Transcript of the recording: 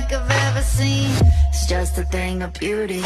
like I've ever seen. It's just a thing of beauty.